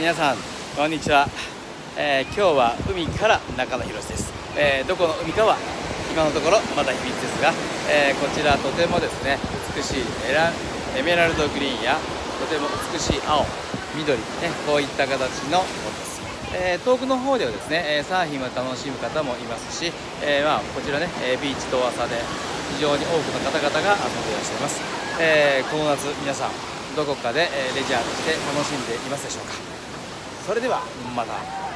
皆さんこんにちは、えー、今日は海から中野博です、えー、どこの海かは今のところまだ秘密ですが、えー、こちらとてもですね美しいエラエメラルドグリーンやとても美しい青緑、ね、こういった形のものです、え遠くの方ではですねサーフィンを楽しむ方もいますし、えまあ、こちらねビーチ遠浅で非常に多くの方々が遊んでいらっしゃいます、えこの夏皆さんどこかでレジャーとして楽しんでいますでしょうか。それではまた。